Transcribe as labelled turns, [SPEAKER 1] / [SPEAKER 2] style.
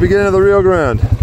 [SPEAKER 1] beginning of the Rio Grande.